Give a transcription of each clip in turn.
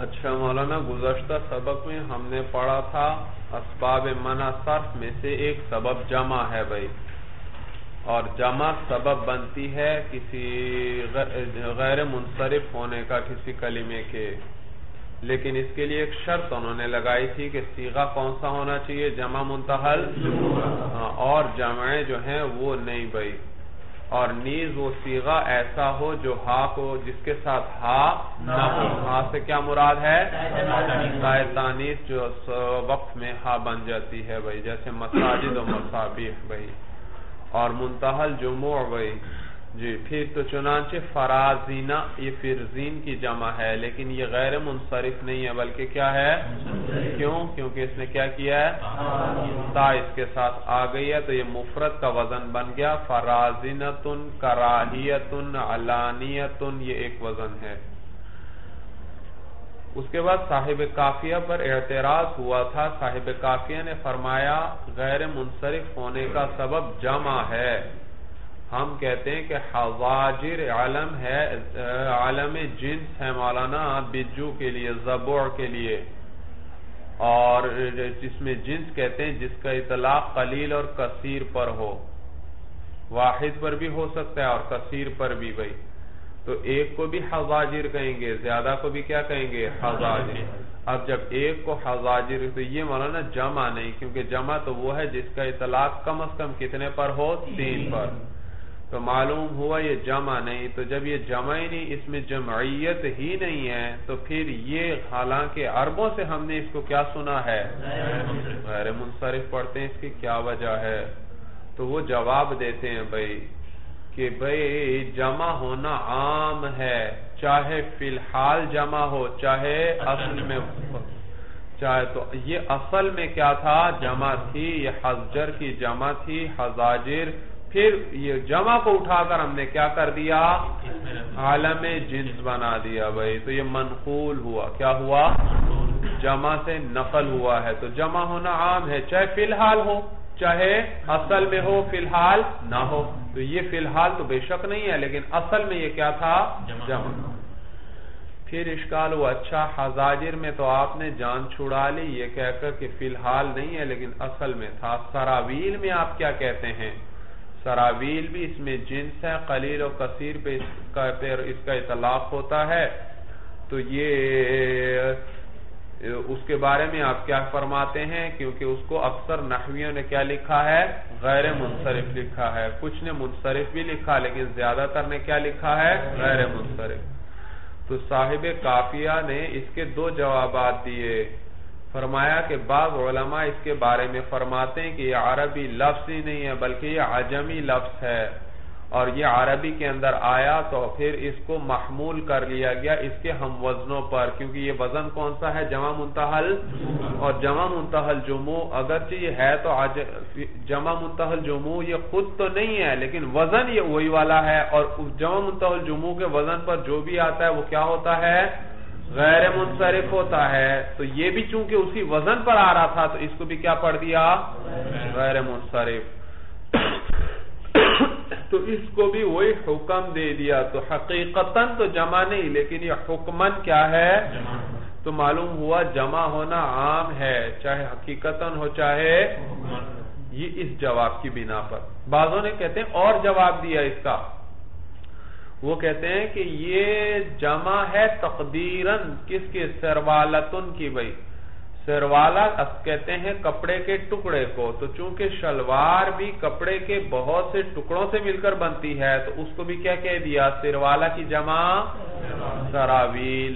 اچھا مولانا، گزشتہ سبق میں ہم نے پڑھا تھا اسباب منع صرف میں سے ایک سبب جمع ہے بھائی۔ اور جمع سبب بنتی ہے کسی غیر منصرف ہونے کا کسی کلمے کے۔ لیکن اس کے لیے ایک شرط انہوں نے لگائی تھی کہ سیغہ کون سا ہونا چاہیے؟ جمع منتحل۔ ہاں، اور جمعیں جو ہیں وہ نہیں بھائی۔ اور نیز وہ سیغہ ایسا ہو جو ہا کو جس کے ساتھ ہا نہ ہو۔ ہا سے کیا مراد ہے؟ تانیس جو وقت میں ہا بن جاتی ہے بھائی جیسے مساجد و مسابیح بھائی۔ اور منتحل جموع بھائی۔ جی پھر تو چنانچہ فرازینہ، یہ فرزین کی جمع ہے، لیکن یہ غیر منصرف نہیں ہے، بلکہ کیا ہے؟ کیوں؟ کیونکہ اس نے کیا کیا ہے؟ تا اس کے ساتھ آ گئی ہے، تو یہ مفرد کا وزن بن گیا۔ فرازینتن، کراہیتن، علانیتن، یہ ایک وزن ہے۔ اس کے بعد صاحب کافیہ پر اعتراض ہوا تھا۔ صاحب کافیہ نے فرمایا، غیر منصرف ہونے کا سبب جمع ہے۔ ہم کہتے ہیں کہ حواجر عالم ہے عالم جنس ہے مولانا، بجو کے لیے زبوع کے لیے۔ اور جس میں جنس کہتے ہیں، جس کا اطلاق قلیل اور کثیر پر ہو۔ واحد پر بھی ہو سکتا ہے اور کثیر پر بھی بھائی۔ تو ایک کو بھی حواجر کہیں گے، زیادہ کو بھی کیا کہیں گے؟ حواجر۔ اب جب ایک کو حواجر، تو یہ مولانا جمع نہیں، کیونکہ جمع تو وہ ہے جس کا اطلاق کم از کم کتنے پر ہو؟ تین پر۔ تو معلوم ہوا یہ جمع نہیں، تو جب یہ جمع ہی نہیں، اس میں جمعیت ہی نہیں ہے، تو پھر یہ حالانکہ عربوں سے ہم نے اس کو کیا سنا ہے؟ غیر منصرف پڑھتے ہیں، اس کی کیا وجہ ہے؟ تو وہ جواب دیتے ہیں بھائی کہ بھائی جمع ہونا عام ہے، چاہے فی الحال جمع ہو، چاہے اصل میں چاہے تو یہ اصل میں کیا تھا؟ جمع تھی، یہ حضجر کی جمع تھی، حضاجر پھر یہ جمع کو اٹھا کر ہم نے کیا کر دیا؟ عالم جنس بنا دیا بھائی۔ تو یہ منقول ہوا۔ کیا ہوا؟ جمع سے نقل ہوا ہے۔ تو جمع ہونا عام ہے چاہے فی الحال ہو چاہے اصل میں ہو فی الحال نہ ہو۔ تو یہ فی الحال تو بے شک نہیں ہے لیکن اصل میں یہ کیا تھا؟ جمع۔ پھر اشکال ہوا۔ اچھا حضاجر میں تو آپ نے جان چھڑا لی۔ یہ کہہ کر کہ فی الحال نہیں ہے لیکن اصل میں تھا۔ سراویل میں آپ کیا کہتے ہیں؟ سراویل بھی اس میں جنس ہے قلیل و کثیر پہ اس کا اطلاق ہوتا ہے۔ تو یہ اس کے بارے میں آپ کیا فرماتے ہیں؟ کیونکہ اس کو اکثر نحویوں نے کیا لکھا ہے؟ غیر منصرف لکھا ہے۔ کچھ نے منصرف بھی لکھا، لیکن زیادہ تر نے کیا لکھا ہے؟ غیر منصرف۔ تو صاحب کافیہ نے اس کے دو جوابات دیے۔ فرمایا کہ بعض علماء اس کے بارے میں فرماتے ہیں کہ یہ عربی لفظ ہی نہیں ہے، بلکہ یہ عجمی لفظ ہے۔ اور یہ عربی کے اندر آیا تو پھر اس کو محمول کر لیا گیا اس کے ہم وزنوں پر، کیونکہ یہ وزن کون سا ہے؟ جمع منتحل۔ اور جمع منتحل جمعو اگرچہ یہ ہے تو جمع منتحل جمعو یہ خود تو نہیں ہے، لیکن وزن یہ وہی والا ہے۔ اور جمع منتحل جمعو کے وزن پر جو بھی آتا ہے وہ کیا ہوتا ہے؟ غیر منصرف ہوتا ہے، تو یہ بھی چونکہ اسی وزن پر آ رہا تھا، تو اس کو بھی کیا پڑھ دیا؟ غیر منصرف۔ تو اس کو بھی وہی حکم دے دیا۔ تو حقیقتاً تو جمع نہیں، لیکن یہ حکمن کیا ہے؟ تو معلوم ہوا جمع ہونا عام ہے، چاہے حقیقتاً ہو، چاہے یہ اس جواب کی بنا پر۔ بعضوں نے کہتے ہیں اور جواب دیا اس کا۔ وہ کہتے ہیں کہ یہ جمع ہے تقدیرن کس کی سروالتن کی بھائی سروالا کہتے ہیں کپڑے کے ٹکڑے کو۔ تو چونکہ شلوار بھی کپڑے کے بہت سے ٹکڑوں سے مل کر بنتی ہے، تو اس کو بھی کیا کہہ دیا؟ سروالا کی جمع سراویل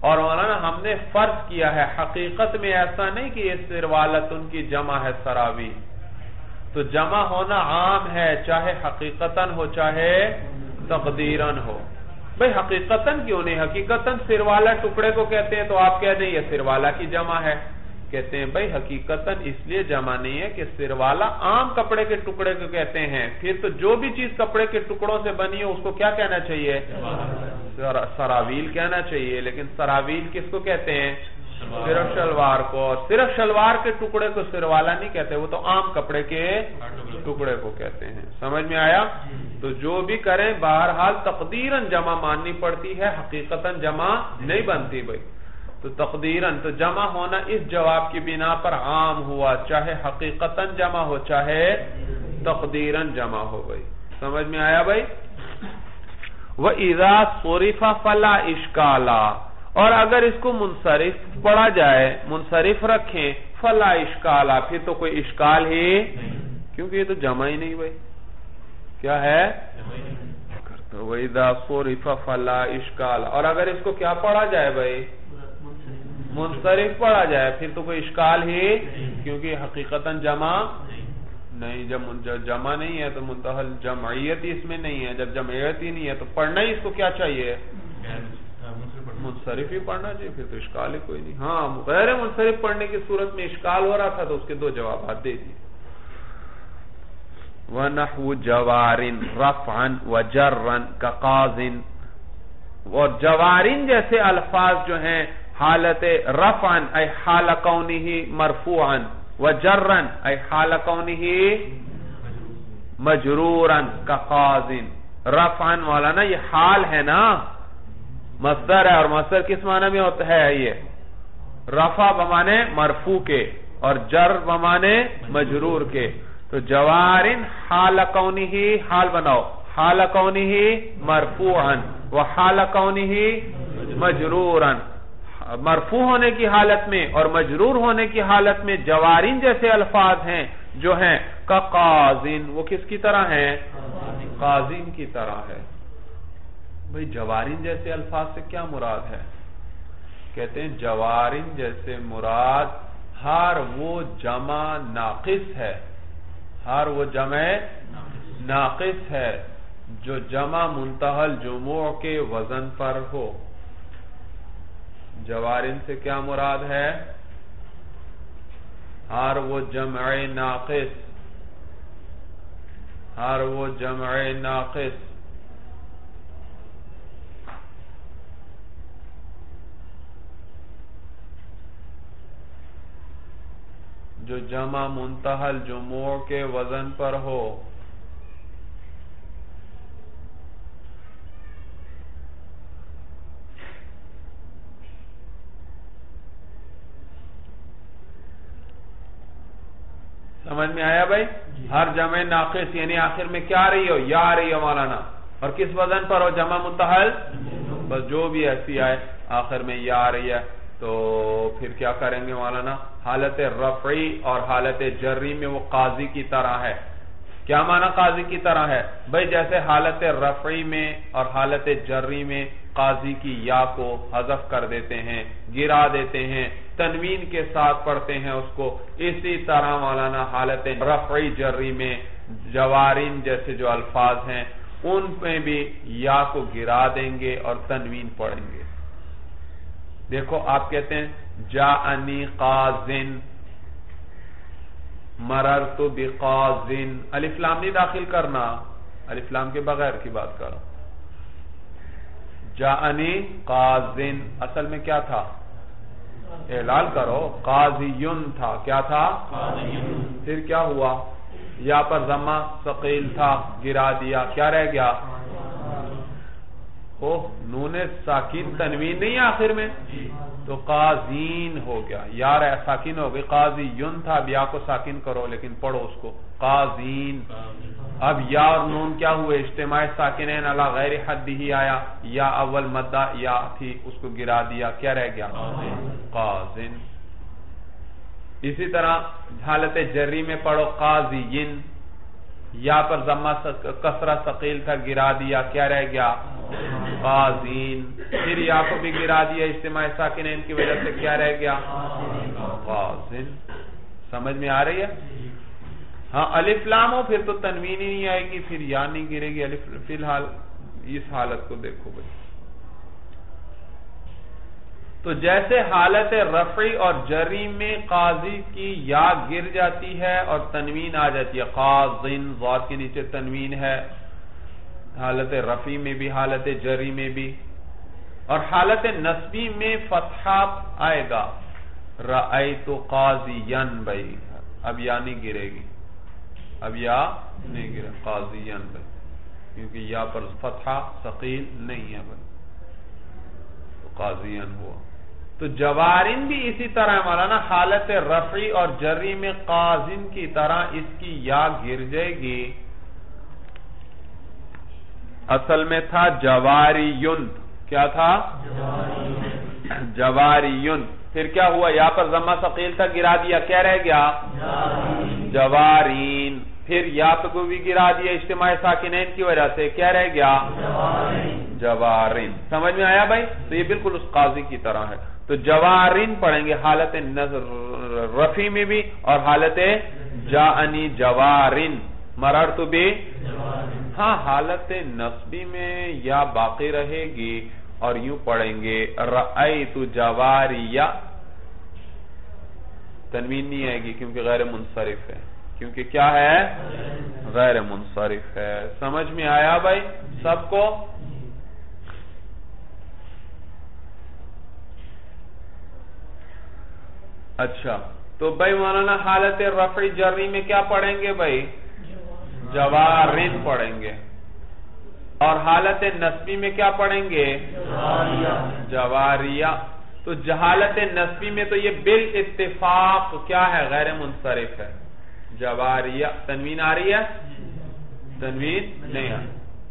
اور مولانا، ہم نے فرض کیا ہے، حقیقت میں ایسا نہیں کہ یہ سروالتن کی جمع ہے سراویل تو جمع ہونا عام ہے، چاہے حقیقتاً ہو، چاہے تقدیرن ہو۔ بھئی حقیقتاً کیوں نہیں؟ حقیقتاً سروالا ٹکڑے کو کہتے ہیں تو آپ کہہ دیں یہ سروالا کی جمع ہے۔ کہتے ہیں بھئی حقیقتاً اس لیے جمع نہیں ہے کہ سروالا عام کپڑے کے ٹکڑے کو کہتے ہیں۔ پھر تو جو بھی چیز کپڑے کے ٹکڑوں سے بنی ہو اس کو کیا کہنا چاہیے؟ سراویل کہنا چاہیے۔ لیکن سراویل کس کو کہتے ہیں؟ صرف شلوار کو۔ صرف شلوار کے ٹکڑے کو سروالا نہیں کہتے، وہ تو عام کپڑے کے ٹکڑے کو کہتے ہیں۔ سمجھ میں آیا؟ تو جو بھی کریں، بہرحال تقدیرن جمع ماننی پڑتی ہے، حقیقتاً جمع نہیں بنتی بھائی۔ تو تقدیرن تو جمع ہونا اس جواب کی بنا پر عام ہوا، چاہے حقیقتاً جمع ہو، چاہے تقدیرن جمع ہو بھائی۔ سمجھ میں آیا بھائی؟ وہ ادا صورفہ فلا اشکالا، اور اگر اس کو منصرف پڑھا جائے، منصرف رکھیں، فلا اشکالا، پھر تو کوئی اشکال ہی کیونکہ یہ تو جمع ہی نہیں بھائی۔ کیا ہے؟ وَإِذَا صُرِفَ فَلَا اشکال اور اگر اس کو کیا پڑھا جائے بھائی؟ منصرف پڑھا جائے، پھر تو کوئی اشکال ہی کیونکہ حقیقتاً جمع نہیں۔ جب جمع نہیں ہے تو منتحل جمعیت ہی اس میں نہیں ہے۔ جب جمعیت ہی نہیں ہے تو پڑھنا ہی اس کو کیا چاہیے؟ منصرف ہی پڑھنا چاہیے، پھر تو اشکال ہی کوئی نہیں۔ ہاں غیر منصرف پڑھنے کی صورت میں اشکال ہو رہا تھا تو اس کے دو جوابات دے دیے۔ وَنَحْوُ جَوَارٍ رَفْعًا وَجَرًّا كَقَازٍ اور جوارن جیسے الفاظ جو ہیں، حالت رفعن، اے حال کونہی مرفوعا وجرن اے حال کونہی مجرورن، کقازن. رفعن والا نا یہ حال ہے نا؟ مصدر ہے اور مصدر کس معنی میں ہوتا ہے یہ؟ رفع بمانے مرفوع کے اور جر بمانے مجرور کے. تو جوارن حال کونی ہی حال بناؤ۔ حال کونی ہی مرفوعن و حال کونی ہی مجرورن مرفوع ہونے کی حالت میں اور مجرور ہونے کی حالت میں جوارن جیسے الفاظ ہیں جو ہیں۔ کا قازن وہ کس کی طرح ہیں؟ قازن کی طرح ہے۔ بھئی جوارن جیسے الفاظ سے کیا مراد ہے؟ کہتے ہیں جوارن جیسے مراد ہر وہ جمع ناقص ہے۔ ہر وہ جمع ناقص ہے جو جمع منتحل جموع کے وزن پر ہو۔ جوارن سے کیا مراد ہے؟ ہر وہ جمع ناقص۔ ہر وہ جمع ناقص۔ جو جمع منتحل جموع کے وزن پر ہو۔ سمجھ میں آیا بھائی؟ جی۔ ہر جمع ناقص یعنی آخر میں کیا رہی ہو؟ یا رہی ہو مولانا؟ اور کس وزن پر ہو جمع منتحل؟ بس جو بھی ایسی آئے آخر میں یا رہی ہے تو پھر کیا کریں گے مولانا؟ حالت رفعی اور حالت جری میں وہ قاضی کی طرح ہے۔ کیا معنی قاضی کی طرح ہے؟ بھئی جیسے حالت رفعی میں اور حالت جری میں قاضی کی یا کو حذف کر دیتے ہیں، گرا دیتے ہیں، تنوین کے ساتھ پڑھتے ہیں اس کو۔ اسی طرح مولانا حالت رفعی جری میں جوارین جیسے جو الفاظ ہیں، ان پہ بھی یا کو گرا دیں گے اور تنوین پڑھیں گے۔ دیکھو آپ کہتے ہیں جاءنی قازن مررت بقازن الفلام نہیں داخل کرنا. الفلام کے بغیر کی بات کرو جاءنی قازن اصل میں کیا تھا؟ اعلال کرو. قازیون تھا. کیا تھا؟ پھر کیا ہوا؟ یا پر زمہ ثقیل تھا گرا دیا. کیا رہ گیا؟ نون ساکین تنوین نہیں آخر میں؟ تو قازین ہو گیا۔ یار ساکین ہو گئی۔ قاضی یون تھا اب یا کو ساکین کرو لیکن پڑھو اس کو۔ قازین اب یا اور نون کیا ہوئے؟ اجتماع ساکنین اللہ غیر حد ہی آیا۔ یا اول مدہ یا تھی اس کو گرا دیا۔ کیا رہ گیا؟ قازین اسی طرح حالت جری میں پڑھو قاضین۔ یا پر ضمہ کسرہ ثقیل تھا گرا دیا۔ کیا رہ گیا؟ قازین پھر یا کو بھی گرا دیا اجتماع ساکنین کی وجہ سے کیا رہ گیا؟ قازین سمجھ میں آ رہی ہے؟ ہاں الف لام ہو، پھر تو تنوین ہی نہیں آئے گی، پھر یا نہیں گرے گی فی الحال اس حالت کو دیکھو بھائی۔ تو جیسے حالت رفعی اور جری میں قاضی کی یا گر جاتی ہے اور تنوین آ جاتی ہے قاضن غور کے نیچے تنوین ہے۔ حالت رفعی میں بھی، حالت جری میں بھی۔ اور حالت نصبی میں فتحہ آئے گا۔ رأیت قاضین بھائی اب یا نہیں گرے گی۔ اب یا نہیں گرے قاضین بھائی کیونکہ یا پر فتحہ ثقیل نہیں ہے بھائی۔ قاضین ہوا۔ تو جوارن بھی اسی طرح مولانا، حالت رفعی اور جری میں قازن کی طرح اس کی یا گر جائے گی۔ اصل میں تھا جواری کیا تھا؟ جواری پھر کیا ہوا؟ یہاں پر زمہ ثقیل تھا، گرا دیا۔ کیا رہ گیا؟ جوارین۔ پھر یا پہ کو بھی گرا دیا اجتماع ساکنین کی وجہ سے۔ کیا رہ گیا؟ جوارین۔ سمجھ میں آیا بھائی؟ تو یہ بالکل اس قاضی کی طرح ہے۔ تو جوارین پڑھیں گے حالت رفی میں بھی اور حالت جانی جوارین۔ مرر تو بھی ہاں حالت نصبی میں یا باقی رہے گی اور یوں پڑھیں گے، رأیت جواریہ۔ تنوین نہیں آئے گی کیونکہ غیر منصرف ہے۔ کیونکہ کیا ہے؟ غیر منصرف ہے۔ سمجھ میں آیا بھائی؟ سب کو؟ اچھا تو بھائی مولانا حالت رفعی جری میں کیا پڑھیں گے بھائی؟ جوارن پڑھیں گے۔ اور حالت نسبی میں کیا پڑھیں گے؟ جواریہ۔ تو جہالت نسبی میں تو یہ بال اتفاق کیا ہے؟ غیر منصرف ہے۔ جواریہ۔ تنوین آ رہی ہے؟ تنوین نہیں ہے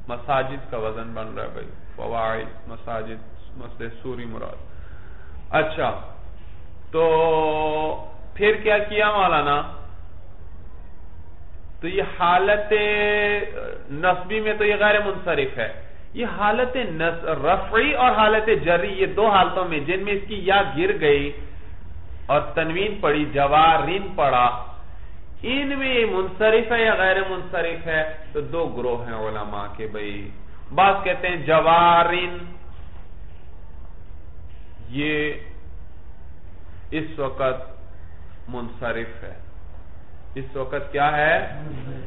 مساجد کا وزن بن رہا ہے بھائی۔ فوائد، مساجد مسئلہ سوری مراد۔ اچھا۔ تو پھر کیا کیا مولانا؟ تو یہ حالت نصبی میں تو یہ غیر منصرف ہے۔ یہ حالت رفعی اور حالت جری، یہ دو حالتوں میں، جن میں اس کی یا گر گئی اور تنوین پڑی، جوارین پڑا، ان میں یہ منصرف ہے یا غیر منصرف ہے؟ تو دو گروہ ہیں علماء کے بھائی۔ بعض کہتے ہیں جوارین۔ یہ اس وقت منصرف ہے۔ اس وقت کیا ہے؟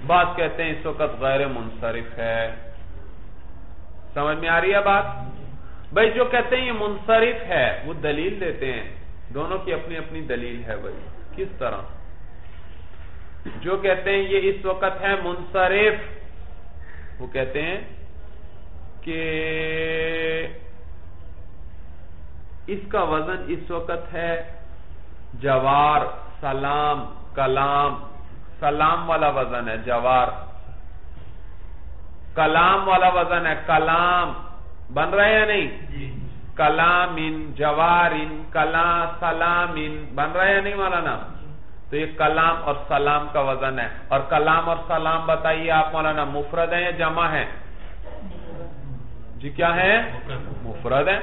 بات کہتے ہیں اس وقت غیر منصرف ہے۔ سمجھ میں آ رہی ہے بات؟ بھائی جو کہتے ہیں یہ منصرف ہے، وہ دلیل دیتے ہیں۔ دونوں کی اپنی اپنی دلیل ہے بھائی۔ کس طرح؟ جو کہتے ہیں یہ اس وقت ہے منصرف، وہ کہتے ہیں کہ اس کا وزن اس وقت ہے جوار، سلام، کلام سلام والا وزن ہے جوار۔ کلام والا وزن ہے کلام۔ بن رہے یا نہیں؟ جی۔ کلام جوار کلام سلام بن رہے یا نہیں مولانا؟ تو یہ کلام اور سلام کا وزن ہے۔ اور کلام اور سلام بتائیے آپ مولانا مفرد ہیں یا جمع ہے جی کیا ہے مفرد ہے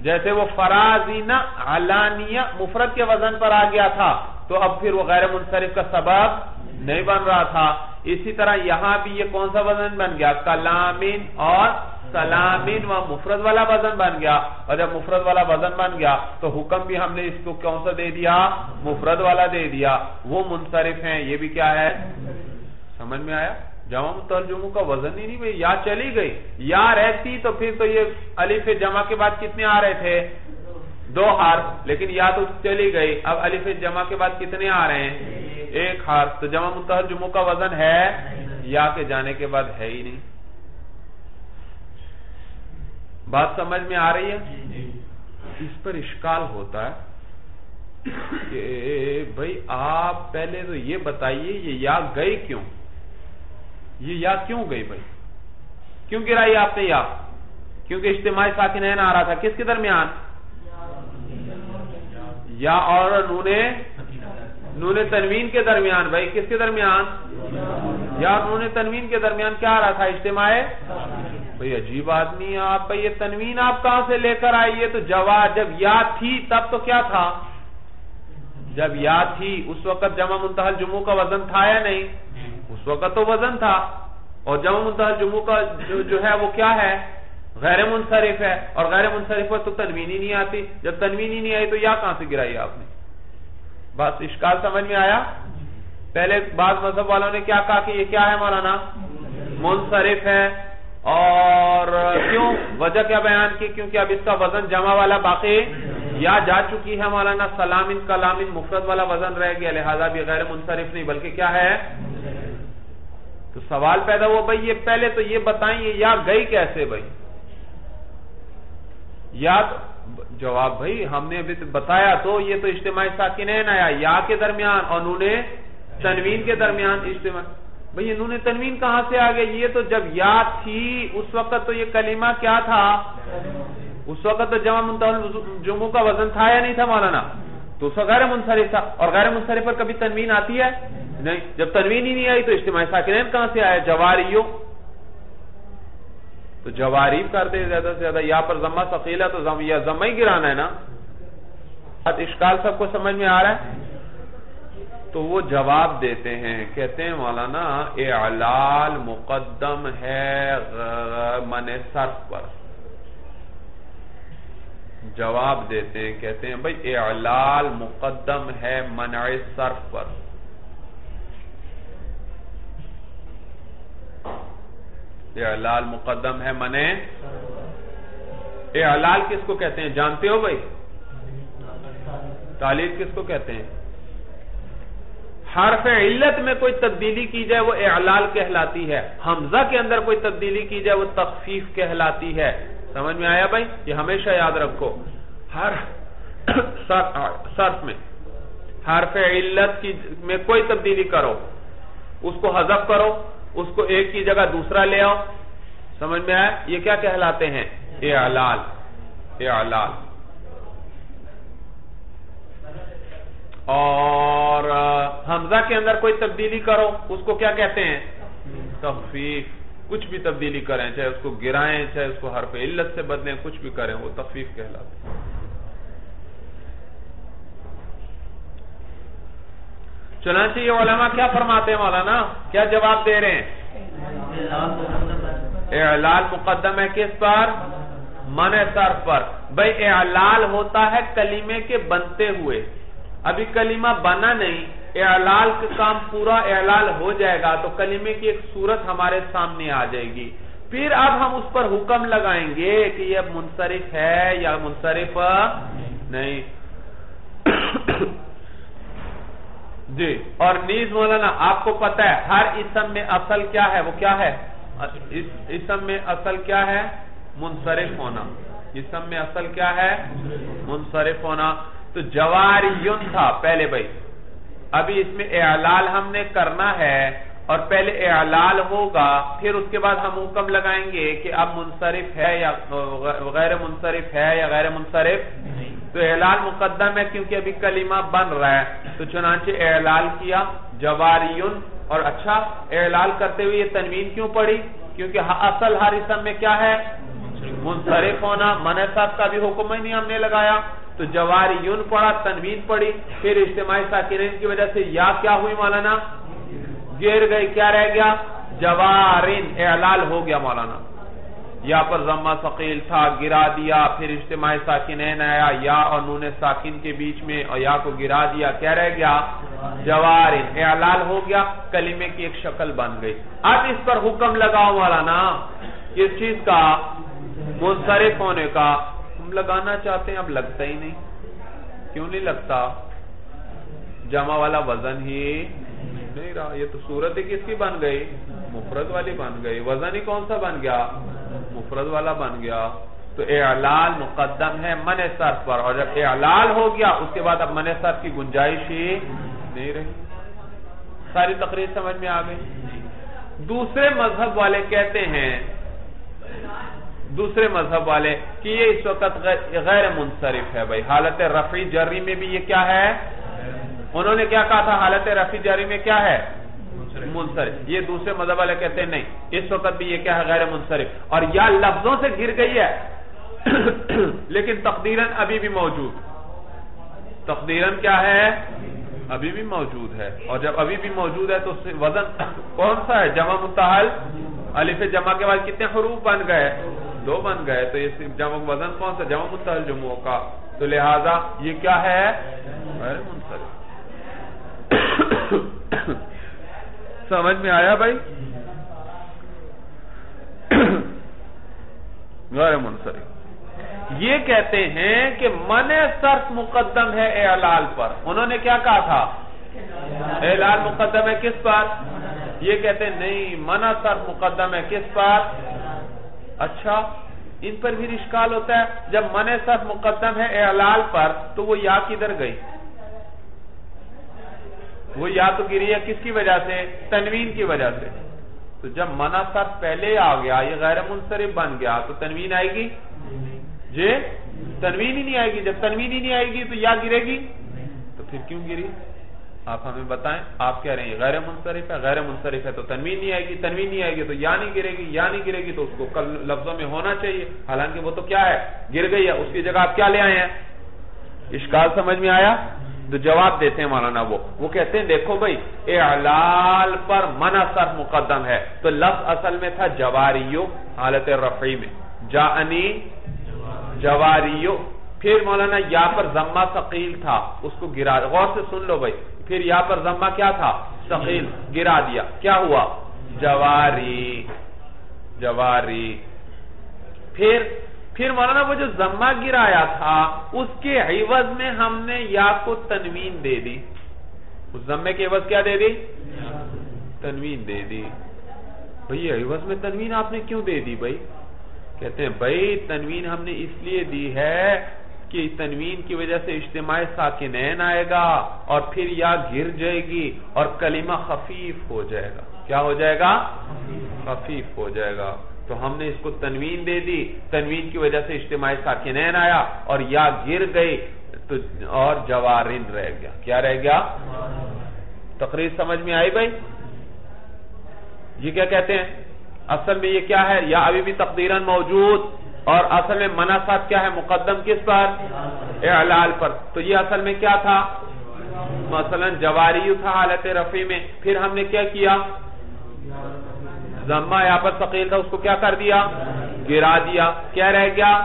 جیسے وہ فرازینہ علانیہ مفرد کے وزن پر آ گیا تھا تو اب پھر وہ غیر منصرف کا سبب نہیں بن رہا تھا۔ اسی طرح یہاں بھی یہ کون سا وزن بن گیا؟ کلامین اور سلامین و مفرد والا وزن بن گیا۔ اور جب مفرد والا وزن بن گیا تو حکم بھی ہم نے اس کو کون سا دے دیا؟ مفرد والا دے دیا۔ وہ منصرف ہیں۔ یہ بھی کیا ہے؟ سمجھ میں آیا؟ جمع ترجموں کا وزن ہی نہیں بھائی، یا چلی گئی، یا رہتی تو پھر تو یہ الف جمع کے بعد کتنے آ رہے تھے؟ دو حرف، لیکن یا تو چلی گئی۔ اب الف جمع کے بعد کتنے آ رہے ہیں؟ ایک حرف۔ تو جمع منتحر جمعہ کا وزن ہے؟ یا کے جانے کے بعد ہے ہی نہیں۔ بات سمجھ میں آ رہی ہے؟ اس پر اشکال ہوتا ہے کہ بھائی آپ پہلے تو یہ بتائیے، یہ یا گئی کیوں؟ یہ یا کیوں گئی بھائی؟ کیوں گرائی آپ نے یا؟ کیونکہ اجتماعی ساکنین آ رہا تھا۔ کس کے درمیان؟ یا اور نون نون تنوین کے درمیان، بھائی، کس کے درمیان؟ یا نون تنوین کے درمیان کیا آ رہا تھا اجتماع؟ بھائی، عجیب آدمی آپ، بھائی، یہ تنوین آپ کہاں سے لے کر آئیے تو جواب، جب یا تھی تب تو کیا تھا؟ جب یا تھی، اس وقت جمع منتحل جمعہ کا وزن تھا یا نہیں؟ اس وقت تو وزن تھا۔ اور جمع منتحل جمعہ کا جو ہے وہ کیا ہے؟ غیر منصرف ہے اور غیر منصرف ہے تو تنوین ہی نہیں آتی۔ جب تنوین ہی نہیں آئی تو یا کہاں سے گرائی آپ نے؟ بس اشکال سمجھ میں آیا؟ پہلے بعض مذہب والوں نے کیا کہا کہ یہ کیا ہے مولانا؟ منصرف ہے۔ اور کیوں؟ وجہ کیا بیان کی؟ کیونکہ اب اس کا وزن جمع والا باقی یا جا چکی ہے مولانا سلامن کلامن مفرد والا وزن رہ گیا، لہذا بھی غیر منصرف نہیں، بلکہ کیا ہے؟ تو سوال پیدا ہوا، بھائی یہ پہلے تو یہ بتائیں یہ یا گئی کیسے بھائی؟ یا جواب بھائی، ہم نے ابھی بتایا تو یہ تو اجتماعی ساکنین آیا یا کے درمیان اور انہوں نے تنوین کے درمیان اجتماع بھئی انہوں نے تنوین کہاں سے آگئے یہ تو جب یا تھی، اس وقت تو یہ کلمہ کیا تھا؟ اس وقت تو جمع منتحل جمعوں کا وزن تھا یا نہیں تھا مولانا؟ تو اس وقت غیر منصرف تھا، اور غیر منصرف پر کبھی تنوین آتی ہے؟ نہیں، جب تنوین ہی نہیں آئی تو اجتماعی ساکنین کہاں سے آیا جواریوں۔ تو جواریب کرتے زیادہ سے زیادہ، یا پر زمہ سقیلہ تو یا زمہ ہی گرانا ہے نا۔ اشکال سب کو سمجھ میں آ رہا ہے؟ تو وہ جواب دیتے ہیں، کہتے ہیں مولانا اعلال مقدم ہے من صرف پر۔ جواب دیتے ہیں، کہتے ہیں، بھائی اعلال مقدم ہے منع صرف پر۔ اعلال مقدم ہے منع اعلال کس کو کہتے ہیں؟ جانتے ہو بھائی؟ تعلیم کس کو کہتے ہیں؟ حرف علت میں کوئی تبدیلی کی جائے وہ اعلال کہلاتی ہے۔ حمزہ کے اندر کوئی تبدیلی کی جائے وہ تخفیف کہلاتی ہے۔ سمجھ میں آیا بھائی؟ یہ ہمیشہ یاد رکھو۔ ہر صرف میں حرف علت میں کوئی تبدیلی کرو، اس کو حذف کرو۔ اس کو ایک کی جگہ دوسرا لے آؤ۔ سمجھ میں آیا؟ یہ کیا کہلاتے ہیں؟ اعلال اعلال اور حمزہ کے اندر کوئی تبدیلی کرو، اس کو کیا کہتے ہیں؟ تخفیف۔ کچھ بھی تبدیلی کریں، چاہے اس کو گرائیں، چاہے اس کو حرف علت سے بدلیں، کچھ بھی کریں، وہ تخفیف کہلاتے ہیں۔ چنانچہ یہ علماء کیا فرماتے ہیں مولانا؟ کیا جواب دے رہے ہیں؟ اعلال مقدم ہے کس پر؟ من صرف پر۔ بھئی اعلال ہوتا ہے کلمے کے بنتے ہوئے۔ ابھی کلمہ بنا نہیں، اعلال کا کام پورا اعلال ہو جائے گا تو کلمے کی ایک صورت ہمارے سامنے آ جائے گی۔ پھر اب ہم اس پر حکم لگائیں گے کہ یہ منصرف ہے یا منصرف نہیں۔ جی۔ اور نیز مولانا، آپ کو پتا ہے، ہر اسم میں اصل کیا ہے؟ وہ کیا ہے؟ اسم میں اصل کیا ہے؟ منصرف ہونا۔ اسم میں اصل کیا ہے؟ منصرف ہونا۔ تو جواریون تھا پہلے بھائی۔ ابھی اس میں اعلال ہم نے کرنا ہے اور پہلے اعلال ہوگا، پھر اس کے بعد ہم حکم لگائیں گے کہ اب منصرف ہے یا غیر منصرف ہے یا غیر منصرف۔ تو اعلال مقدم ہے کیونکہ ابھی کلمہ بن رہا ہے۔ تو چنانچہ اعلال کیا؟ جواریون۔ اور اچھا اعلال کرتے ہوئے یہ تنوین کیوں پڑی؟ کیونکہ اصل ہر اسم میں کیا ہے؟ منصرف ہونا۔ منصف کا بھی حکم ہی نہیں ہم نے لگایا۔ تو جواری یون پڑا، تنوین پڑی۔ پھر اجتماعی ساکرین کی وجہ سے یا کیا ہوئی مولانا؟ گر گئی، کیا رہ گیا؟ جوارین۔ اعلال ہو گیا مولانا۔ یا پر ضمہ ثقیل تھا، گرا دیا، پھر اجتماعی ساکنین آیا، یا اور نون ساکن کے بیچ میں، اور یا کو گرا دیا، کیا رہ گیا؟ جوارین اعلال ہو گیا، کلمے کی ایک شکل بن گئی۔ اب اس پر حکم لگاؤ مولانا کس چیز کا منصرف ہونے کا ہم لگانا چاہتے ہیں، اب لگتا ہی نہیں۔ کیوں نہیں لگتا؟ جمع والا وزن ہی نہیں رہا۔ یہ تو صورت کس کی بن گئی؟ مفرد والی بن گئی۔ وزن ہی کون سا بن گیا؟ مفرد والا بن گیا تو اعلال مقدم ہے من صرف پر اور جب اعلال ہو گیا، اس کے بعد اب من صرف کی گنجائش ہی نہیں رہی۔ ساری تقریر سمجھ میں آ گئی؟ دوسرے مذہب والے کہتے ہیں، دوسرے مذہب والے کہ یہ اس وقت غیر منصرف ہے بھائی۔ حالت رفی جری میں بھی یہ کیا ہے؟ انہوں نے کیا کہا تھا؟ حالت رفی جری میں کیا ہے؟ منصرف. یہ دوسرے مذہب والے کہتے ہیں نہیں. اس وقت بھی یہ کیا ہے؟ غیر منصرف. اور یا لفظوں سے گر گئی ہے. لیکن تقدیرن ابھی بھی موجود. تقدیرن کیا ہے؟ ابھی بھی موجود ہے. اور جب ابھی بھی موجود ہے تو وزن کون سا ہے؟ جمع متحل. الف جمع کے بعد کتنے حروف بن گئے؟ دو بن گئے. تو یہ جمع وزن کون سا جمع متحل جمعوں کا. تو لہذا یہ کیا ہے؟ غیر منصرف. سمجھ میں آیا بھائی؟ غیر منصرف یہ کہتے ہیں کہ من صرف مقدم ہے اعلال پر۔ انہوں نے کیا کہا تھا؟ اعلال مقدم ہے کس پر؟ یہ کہتے ہیں نہیں منع صرف مقدم ہے کس پر؟ اچھا ان پر بھی اشکال ہوتا ہے۔ جب منع صرف مقدم ہے اعلال پر، تو وہ یا کدھر گئی؟ وہ یا تو گری ہے کس کی وجہ سے؟ تنوین کی وجہ سے۔ تو جب منع صرف پہلے آ گیا، یہ غیر منصرف بن گیا، تو تنوین آئے گی؟ جی؟ تنوین ہی نہیں آئے گی۔ جب تنوین ہی نہیں آئے گی تو یا گرے گی؟ تو پھر کیوں گری؟ آپ ہمیں بتائیں، آپ کہہ رہے ہیں غیر منصرف ہے، غیر منصرف ہے تو تنوین نہیں آئے گی، تنوین نہیں آئے گی تو یا نہیں گرے گی، یا نہیں گرے گی تو اس کو کل لفظوں میں ہونا چاہیے۔ حالانکہ وہ تو کیا ہے؟ گر گئی ہے، اس کی جگہ آپ کیا لے آئے ہیں؟ اشکال سمجھ میں آیا؟ تو جواب دیتے ہیں مولانا وہ وہ کہتے ہیں، دیکھو بھائی، اعلال پر منع صرف مقدم ہے۔ تو لفظ اصل میں تھا جواریو، حالت رفعی میں۔ جانی جواریو۔ پھر مولانا، یا پر ضمہ ثقیل تھا، اس کو گرا غور سے سن لو بھائی۔ پھر یا پر ضمہ کیا تھا؟ ثقیل، گرا دیا۔ کیا ہوا؟ جواری جواری۔ پھر پھر مولانا وہ جو ضمہ گرایا تھا، اس کے عوض میں ہم نے یا کو تنوین دے دی۔ اس ضمے کے عوض کیا دے دی؟ تنوین دے دی۔ بھئی عوض میں تنوین آپ نے کیوں دے دی بھئی کہتے ہیں بھئی تنوین ہم نے اس لیے دی ہے کہ تنوین کی وجہ سے اجتماع ساکنین آئے گا اور پھر یا گر جائے گی اور کلمہ خفیف ہو جائے گا۔ کیا ہو جائے گا؟ خفیف ہو جائے گا۔ تو ہم نے اس کو تنوین دے دی۔ تنوین کی وجہ سے اجتماع ساکنین آیا اور یا گر گئی تو اور جوارن رہ گیا۔ کیا رہ گیا؟ تقریر سمجھ میں آئی بھائی؟ یہ کیا کہتے ہیں؟ اصل میں یہ کیا ہے؟ یا ابھی بھی تقدیرن موجود اور اصل میں مناسب کیا ہے؟ مقدم کس پر؟ اعلال پر۔ تو یہ اصل میں کیا تھا؟ مثلا جواری تھا حالت رفی میں۔ پھر ہم نے کیا کیا؟ زمہ یہاں پر ثقیل تھا، اس کو کیا کر دیا؟ گرا دیا۔ کیا رہ گیا؟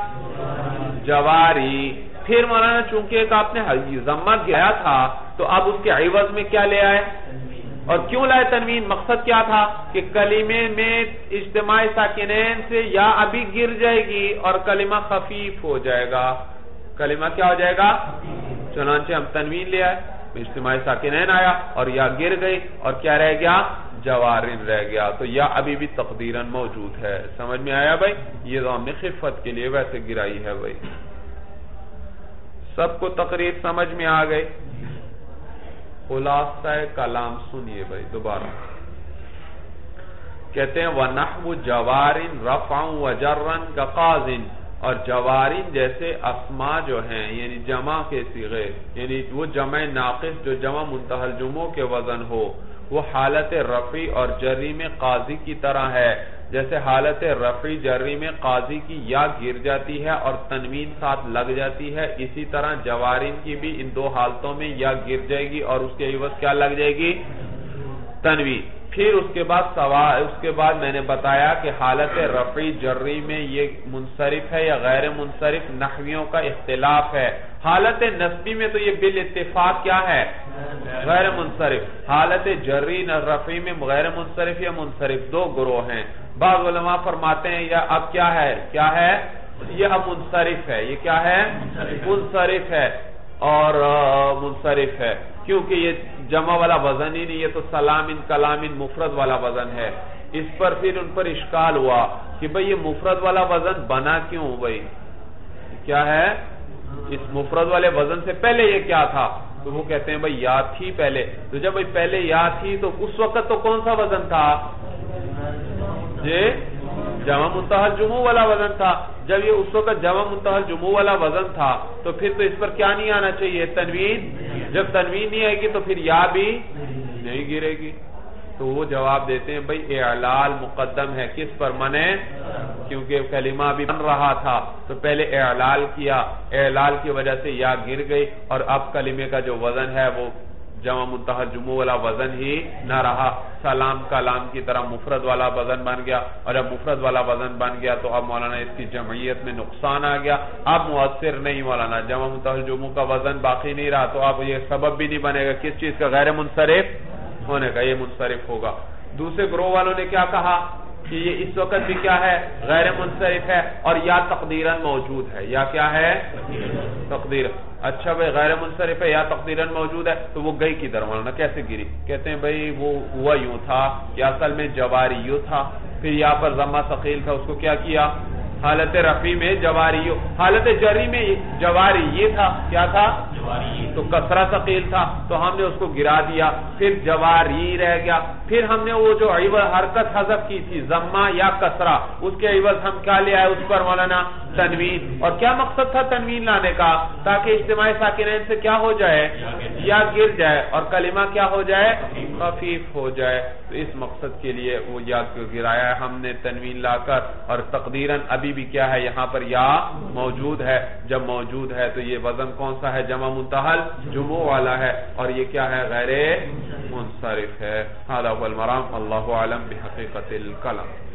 جواری۔ پھر مولانا، چونکہ ایک آپ نے زمہ گیا تھا، تو اب اس کے عوض میں کیا لے آئے؟ اور کیوں لائے تنوین؟ مقصد کیا تھا؟ کہ کلمے میں اجتماع ساکنین سے یا ابھی گر جائے گی اور کلمہ خفیف ہو جائے گا۔ کلمہ کیا ہو جائے گا؟ چنانچہ ہم تنوین لے آئے۔ اجتماع ساکنین آیا اور یا گر گئی اور کیا رہ گیا؟ جوارن رہ گیا تو یا ابھی بھی تقدیرن موجود ہے۔ سمجھ میں آیا بھائی؟ یہ تو ہم نے خفت کے لیے ویسے گرائی ہے بھائی۔ سب کو تقریر سمجھ میں آ گئی؟ خلاصہ کلام سنیے بھائی، دوبارہ۔ کہتے ہیں، وَنَحْوُ جَوَارٍ رَفْعًا وَجَرًّا كَقَازٍ اور جوارین جیسے اسما جو ہیں یعنی جمع کے سیغے یعنی وہ جمع ناقص جو جمع منتحل جمعوں کے وزن ہو وہ حالت رفیع اور جری میں قاضی کی طرح ہے۔ جیسے حالت رفیع، جری میں قاضی کی یا گر جاتی ہے اور تنوین ساتھ لگ جاتی ہے، اسی طرح جوارین کی بھی ان دو حالتوں میں یا گر جائے گی اور اس کے عوض کیا لگ جائے گی؟ تنوین۔ پھر اس کے بعد سوال، اس کے بعد میں نے بتایا کہ حالت رفعی جری میں یہ منصرف ہے یا غیر منصرف نحویوں کا اختلاف ہے۔ حالت نسبی میں تو یہ بال اتفاق کیا ہے؟ غیر منصرف۔ حالت جری رفعی میں غیر منصرف یا منصرف دو گروہ ہیں۔ بعض علماء فرماتے ہیں، یا اب کیا ہے؟ کیا ہے؟ یہ اب منصرف ہے۔ یہ کیا ہے؟ منصرف ہے۔ اور منصرف ہے۔ کیونکہ یہ جمع والا وزن ہی نہیں، یہ تو سلام ان کلام مفرد والا وزن ہے۔ اس پر پھر ان پر اشکال ہوا کہ بھئی یہ مفرد والا وزن بنا کیوں بھئی؟ کیا ہے؟ اس مفرد والے وزن سے پہلے یہ کیا تھا؟ تو وہ کہتے ہیں بھئی یا تھی پہلے۔ تو جب بھئی پہلے یا تھی تو اس وقت تو کون سا وزن تھا؟ جی جمع منتحل جمعو والا وزن تھا۔ جب یہ اس وقت جمع منتحل جمعو والا وزن تھا، تو پھر تو اس پر کیا نہیں آنا چاہیے؟ تنوین؟ جب تنوین نہیں آئے گی تو پھر یا بھی نہیں گرے گی۔ تو وہ جواب دیتے ہیں بھئی اعلال مقدم ہے۔ کس پر؟ منے کیونکہ کلمہ بھی بن رہا تھا۔ تو پہلے اعلال کیا۔ اعلال کی وجہ سے یا گر گئی اور اب کلمے کا جو وزن ہے وہ جمع منتحل جمع والا وزن ہی نہ رہا۔ سلام کلام کی طرح مفرد والا وزن بن گیا۔ اور جب مفرد والا وزن بن گیا تو اب مولانا اس کی جمعیت میں نقصان آ گیا۔ اب مؤثر نہیں مولانا، جمع منتحل جمع کا وزن باقی نہیں رہا۔ تو اب یہ سبب بھی نہیں بنے گا۔ کس چیز کا؟ غیر منصرف ہونے کا، یہ منصرف ہوگا۔ دوسرے گروہ والوں نے کیا کہا؟ کہ یہ اس وقت بھی کیا ہے؟ غیر منصرف ہے اور یا تقدیرن موجود ہے۔ یا کیا ہے؟ تقدیر۔ اچھا بھائی غیر منصرف ہے یا تقدیرن موجود ہے؟ تو وہ گئی کی مولانا کیسے گری؟ کہتے ہیں بھائی وہ ہوا یوں تھا یا اصل میں جواری یوں تھا۔ پھر یہاں پر ضمہ ثقیل تھا اس کو کیا کیا؟ حالت رفی میں جواری حالت جری میں جواری یہ تھا کیا تھا؟ تو کسرا ثقیل تھا۔ تو ہم نے اس کو گرا دیا۔ پھر جواری رہ گیا۔ پھر ہم نے وہ جو عوض حرکت حذف کی تھی زمہ یا کسرا اس کے عوض ہم کیا لے آئے اس پر مولانا؟ تنوین۔ اور کیا مقصد تھا تنوین لانے کا؟ تاکہ اجتماعی ساکنین سے کیا ہو جائے؟ یا گر جائے۔ اور کلمہ کیا ہو جائے؟ خفیف ہو جائے۔ تو اس مقصد کے لیے وہ یا گرایا ہے۔ ہم نے تنوین لا کر اور تقدیرن ابھی بھی کیا ہے، یہاں پر یا موجود ہے۔ جب موجود ہے تو یہ وزن کون سا ہے؟ جمع منتحل جمعہ والا ہے۔ اور یہ کیا ہے؟ غیر منصرف ہے۔ والمرام الله أعلم بحقيقة الكلام.